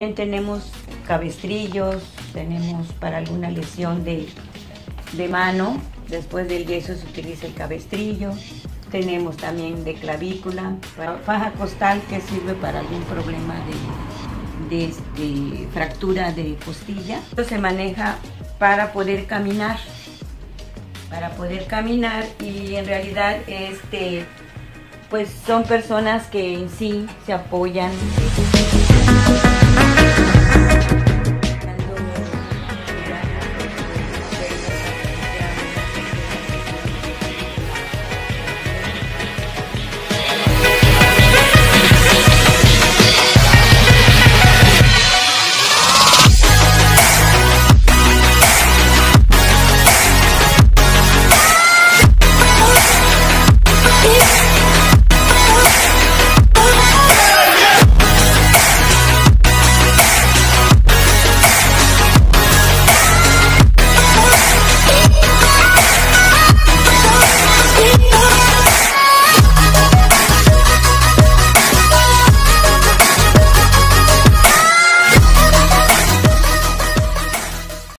También tenemos cabestrillos, tenemos para alguna lesión de, de mano, después del yeso se utiliza el cabestrillo, tenemos también de clavícula, faja costal que sirve para algún problema de, de este, fractura de costilla. Esto se maneja para poder caminar, para poder caminar y en realidad este, pues son personas que en sí se apoyan.